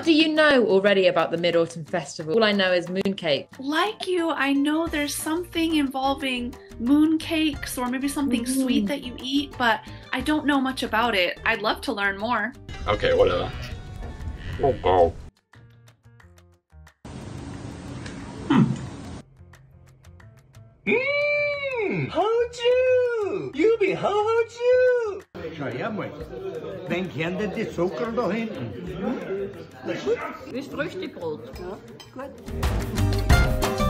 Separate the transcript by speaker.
Speaker 1: what do you know already about the Mid Autumn Festival? All I know is mooncake.
Speaker 2: Like you, I know there's something involving mooncakes or maybe something
Speaker 1: Mhm.
Speaker 2: sweet that you eat, but I don't know much about it. I'd love to learn more.
Speaker 3: Okay, whatever. Oh, oh.
Speaker 4: Mmm, hoju! You be hoju!
Speaker 5: schau her mal. Wen kehren denn die Zucker
Speaker 6: da hinten? Hm? Ist Früchtebrot. Ja, gut.